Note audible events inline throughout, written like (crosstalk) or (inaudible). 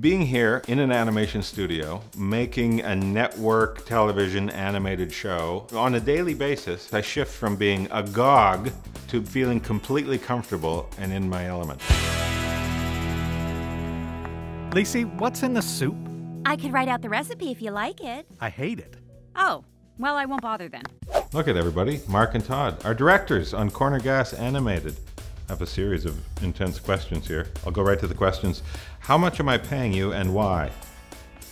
Being here in an animation studio, making a network television animated show on a daily basis, I shift from being agog to feeling completely comfortable and in my element. Lacey, what's in the soup? I could write out the recipe if you like it. I hate it. Oh, well, I won't bother then. Look at everybody, Mark and Todd, our directors on Corner Gas Animated. I have a series of intense questions here. I'll go right to the questions. How much am I paying you and why?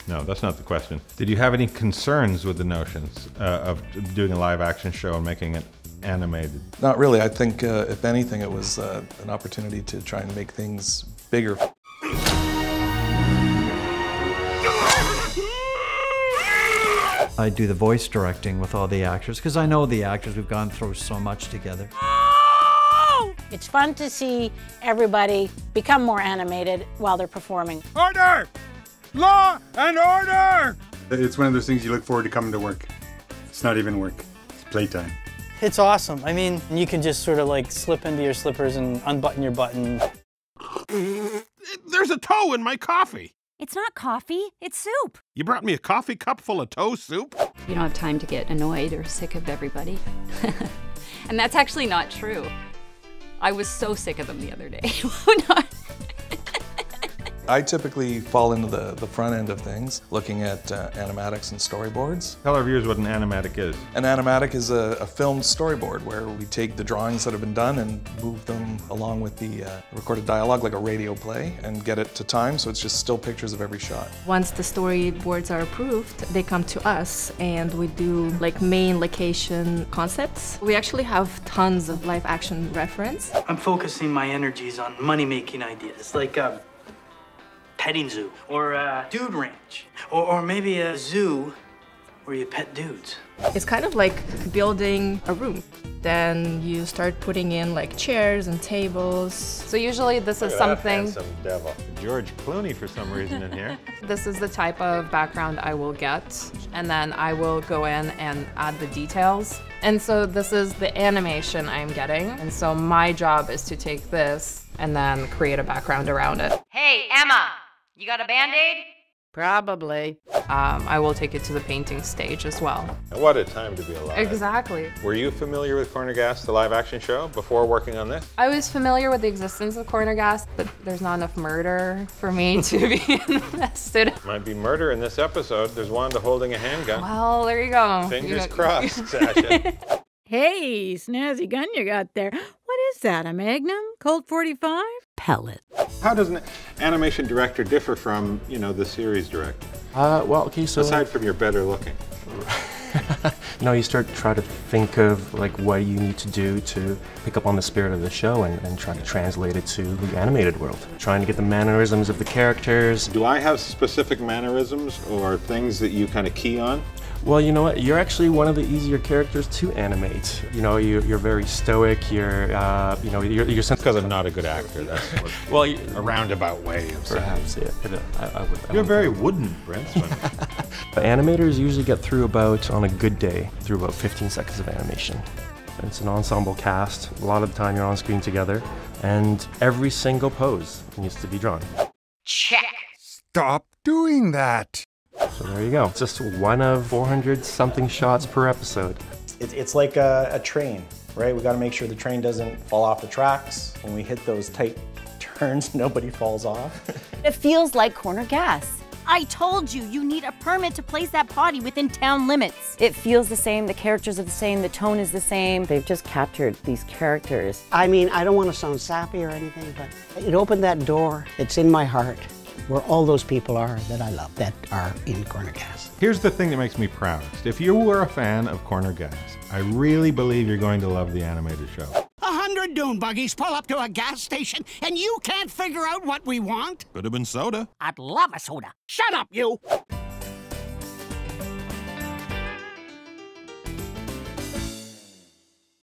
No, that's not the question. Did you have any concerns with the notions uh, of doing a live action show and making it animated? Not really. I think, uh, if anything, it was uh, an opportunity to try and make things bigger. I do the voice directing with all the actors because I know the actors. We've gone through so much together. It's fun to see everybody become more animated while they're performing. Order! Law and order! It's one of those things you look forward to coming to work. It's not even work, it's playtime. It's awesome. I mean, you can just sort of like slip into your slippers and unbutton your button. There's a toe in my coffee. It's not coffee, it's soup. You brought me a coffee cup full of toe soup? You don't have time to get annoyed or sick of everybody. (laughs) and that's actually not true. I was so sick of them the other day. (laughs) I typically fall into the, the front end of things, looking at uh, animatics and storyboards. Tell our viewers what an animatic is. An animatic is a, a, filmed storyboard where we take the drawings that have been done and move them along with the uh, recorded dialogue like a radio play and get it to time so it's just still pictures of every shot. Once the storyboards are approved, they come to us and we do like main location concepts. We actually have tons of live action reference. I'm focusing my energies on money-making ideas like uh, petting zoo, or a dude ranch, or, or maybe a zoo where you pet dudes. It's kind of like building a room. Then you start putting in like chairs and tables. So usually this is at something. That handsome devil. George Clooney for some reason in here. (laughs) This is the type of background I will get, and then I will go in and add the details. And so this is the animation I'm getting, and so my job is to take this and then create a background around it. Hey, Emma, you got a band-aid? Probably. Um, I will take it to the painting stage as well. What a time to be alive. Exactly. Were you familiar with Corner Gas, the live action show, before working on this? I was familiar with the existence of Corner Gas, but there's not enough murder for me (laughs) to be invested. Might be murder in this episode. There's Wanda holding a handgun. Well, there you go. Fingers You- crossed, (laughs) Sasha. Hey, snazzy gun you got there. What is that, a Magnum? Colt 45? Pellet. How does an animation director differ from, you know, the series director? Uh, well, okay, so Aside from your better looking. (laughs) know, you start to try to think of like what you need to do to pick up on the spirit of the show and, and try to translate it to the animated world. Trying to get the mannerisms of the characters. Do I have specific mannerisms or things that you kind of key on? Well, you know what? You're actually one of the easier characters to animate. You know, you're, you're very stoic. You're, uh, you know, you're, you're because I'm not a good actor. That's what, (laughs) well, you, a roundabout way of saying. perhaps. Yeah, it- I, I would, I You're would- very wooden, Brent. (laughs) Animators usually get through about, on a good day, through about 15 seconds of animation. It's an ensemble cast. A lot of the time you're on screen together, and every single pose needs to be drawn. Check. Stop doing that. So there you go. It's just one of 400 something shots per episode. It's, it's like a, a train, right? We got to make sure the train doesn't fall off the tracks. When we hit those tight (laughs) turns, nobody falls off. (laughs) It feels like corner gas. I told you, you need a permit to place that potty within town limits. It feels the same, the characters are the same, the tone is the same. They've just captured these characters. I mean, I don't want to sound sappy or anything, but it opened that door. It's in my heart where all those people are that I love that are in Corner Gas. Here's the thing that makes me proudest. If you were a fan of Corner Gas, I really believe you're going to love the animated show. A hundred dune buggies pull up to a gas station, and you can't figure out what we want? Could have been soda. I'd love a soda. Shut up, you!